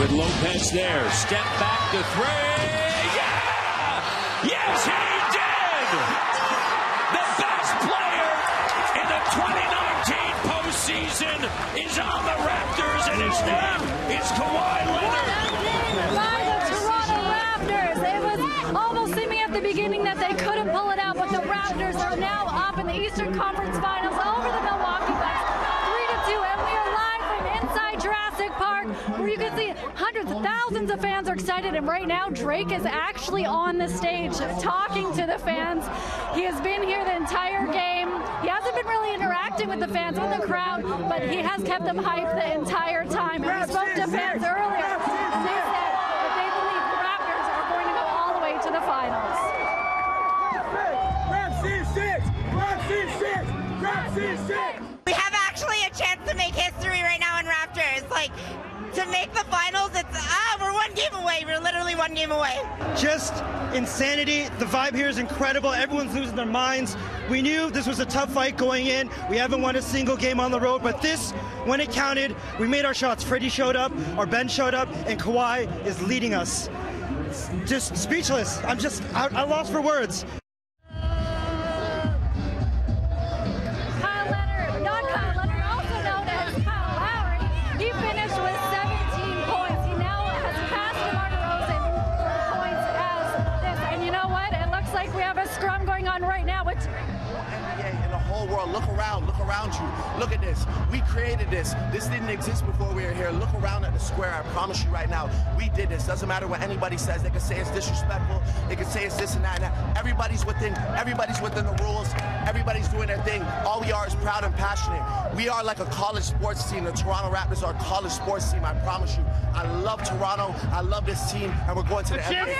with Lopez there. Step back to three. Yeah! Yes, he did! The best player in the 2019 postseason is on the Raptors, and his name is Kawhi Leonard. By the Toronto Raptors. It was almost seeming at the beginning that they couldn't pull it out, but the Raptors are now up in the Eastern Conference Finals over the Milwaukee where you can see hundreds, thousands of fans are excited. And right now, Drake is actually on the stage talking to the fans. He has been here the entire game. He hasn't been really interacting with the fans in the crowd, but he has kept them hyped the entire time. And we spoke to fans earlier. Raptors are going to go all the way to the finals. To make the finals, it's, ah, we're one game away. We're literally one game away. just insanity. The vibe here is incredible. Everyone's losing their minds. We knew this was a tough fight going in. We haven't won a single game on the road, but this, when it counted, we made our shots. Freddie showed up, our Ben showed up, and Kawhi is leading us. Just speechless. I'm just, I, I lost for words. Scrum going on right now, which NBA in the whole world. Look around, look around you. Look at this. We created this. This didn't exist before we were here. Look around at the square. I promise you right now, we did this. Doesn't matter what anybody says. They can say it's disrespectful. They can say it's this and that. And that. Everybody's within. Everybody's within the rules. Everybody's doing their thing. All we are is proud and passionate. We are like a college sports team. The Toronto Raptors are a college sports team. I promise you. I love Toronto. I love this team, and we're going to the NBA.